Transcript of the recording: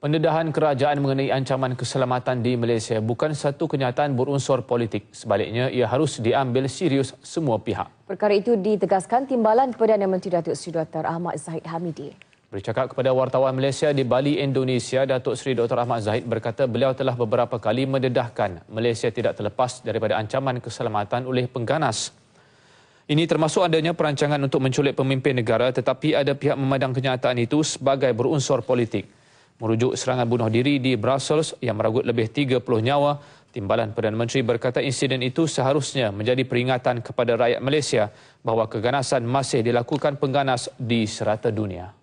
Pendedahan kerajaan mengenai ancaman keselamatan di Malaysia bukan satu kenyataan berunsur politik. Sebaliknya, ia harus diambil serius semua pihak. Perkara itu ditegaskan Timbalan Perdana Menteri Datuk Seri Dr. Ahmad Zahid Hamidi. Bercakap kepada wartawan Malaysia di Bali, Indonesia, Datuk Seri Dr. Ahmad Zahid berkata beliau telah beberapa kali mendedahkan Malaysia tidak terlepas daripada ancaman keselamatan oleh pengganas. Ini termasuk adanya perancangan untuk menculik pemimpin negara tetapi ada pihak memandang kenyataan itu sebagai berunsur politik. Merujuk serangan bunuh diri di Brussels yang meragut lebih 30 nyawa, Timbalan Perdana Menteri berkata insiden itu seharusnya menjadi peringatan kepada rakyat Malaysia bahawa keganasan masih dilakukan pengganas di serata dunia.